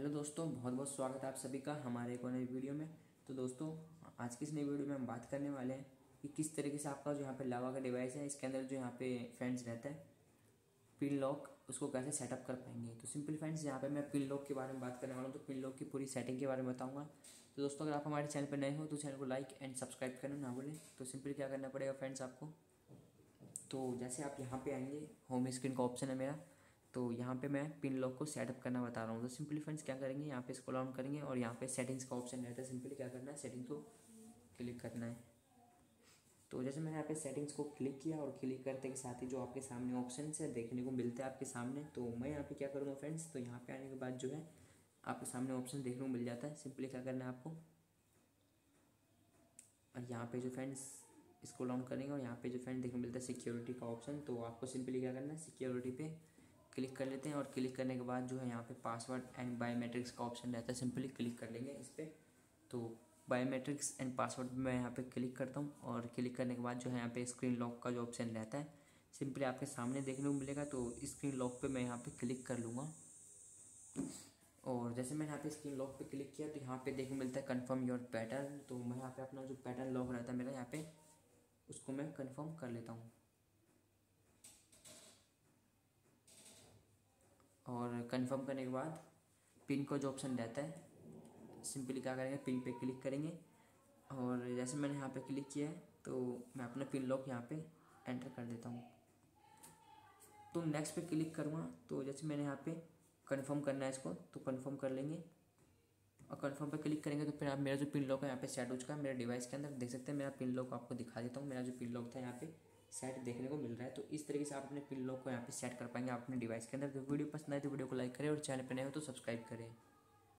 Hello दोस्तों, बहुत बहुत स्वागत है आप सभी का हमारे एक नई वीडियो में। तो दोस्तों, आज की इस नई वीडियो में हम बात करने वाले हैं कि किस तरीके से आपका जो यहाँ पे लावा का डिवाइस है, इसके अंदर जो यहाँ पे फ्रेंड्स रहता है पिन लॉक उसको कैसे सेटअप कर पाएँगे? तो सिंपल फ्रेंड्स यहाँ पे मैं पिन लॉक के बारे में बात करने वाला हूँ तो पिन लॉक की पूरी सेटिंग के बारे में बताऊँगा। तो दोस्तों, अगर आप हमारे चैनल पर नए हो तो चैनल को लाइक एंड सब्सक्राइब करना ना बोले तो सिंपल क्या करना पड़ेगा फ्रेंड्स आपको? तो जैसे आप यहाँ पे आएँगे होम स्क्रीन का ऑप्शन है मेरा। तो यहाँ पे मैं पिन लॉक को सेटअप करना बता रहा हूँ। तो सिंपली फ्रेंड्स क्या करेंगे? यहाँ पे स्क्रॉल ऑन करेंगे और यहाँ पे सेटिंग्स का ऑप्शन रहता है। सिंपली क्या करना है? सेटिंग को क्लिक करना है। तो जैसे मैंने यहाँ पे सेटिंग्स को क्लिक किया और क्लिक करते के साथ ही जो आपके सामने ऑप्शन है देखने को मिलते हैं आपके सामने। तो मैं यहाँ पे क्या करूँगा फ्रेंड्स तो यहाँ पे आने के बाद जो है आपके सामने ऑप्शन देखने को मिल जाता है। सिंपली क्या करना है आपको? और यहाँ पे जो फ्रेंड्स इसको लॉन्ग करेंगे और यहाँ पे जो फ्रेंड देखने को मिलता है सिक्योरिटी का ऑप्शन तो आपको सिंपली क्या करना है? सिक्योरिटी पे क्लिक कर लेते हैं और क्लिक करने के बाद जो है यहाँ पे पासवर्ड एंड बायोमेट्रिक्स का ऑप्शन रहता है सिंपली क्लिक कर लेंगे इस पर तो बायोमेट्रिक्स एंड पासवर्ड मैं यहाँ पे क्लिक करता हूँ और क्लिक करने के बाद जो है यहाँ पे स्क्रीन लॉक का जो ऑप्शन रहता है सिंपली आपके सामने देखने को मिलेगा तो स्क्रीन लॉक पे मैं यहाँ पे क्लिक कर लूँगा। और जैसे मैंने यहाँ पे स्क्रीन लॉक पे क्लिक किया तो यहाँ पे देखने मिलता है कन्फर्म योर पैटर्न तो मैं यहाँ पे अपना जो पैटर्न लॉक रहता है मेरा यहाँ पे, उसको मैं कन्फर्म कर लेता हूँ। और कंफर्म करने के बाद पिन का जो ऑप्शन रहता है सिंपली क्या करेंगे पिन पे क्लिक करेंगे। और जैसे मैंने यहाँ पे क्लिक किया है तो मैं अपना पिन लॉक यहाँ पे एंटर कर देता हूँ। तो नेक्स्ट पे क्लिक करूँगा तो जैसे मैंने यहाँ पे कंफर्म करना है इसको तो कंफर्म कर लेंगे। और कंफर्म पे क्लिक करेंगे तो फिर आप मेरा जो पिन लॉक है यहाँ पे सेट हो चुका है। मेरे डिवाइस के अंदर, देख सकते हैं, मेरा पिन लॉक आपको दिखा देता हूँ। मेरा जो पिन लॉक था यहाँ पे सेट देखने को मिल रहा है तो इस तरीके से आप अपने पिन लॉक को यहाँ पे सेट कर पाएँगे आप अपने डिवाइस के अंदर। तो वीडियो पसंद आए तो वीडियो को लाइक करें और चैनल पर नए हो तो सब्सक्राइब करें।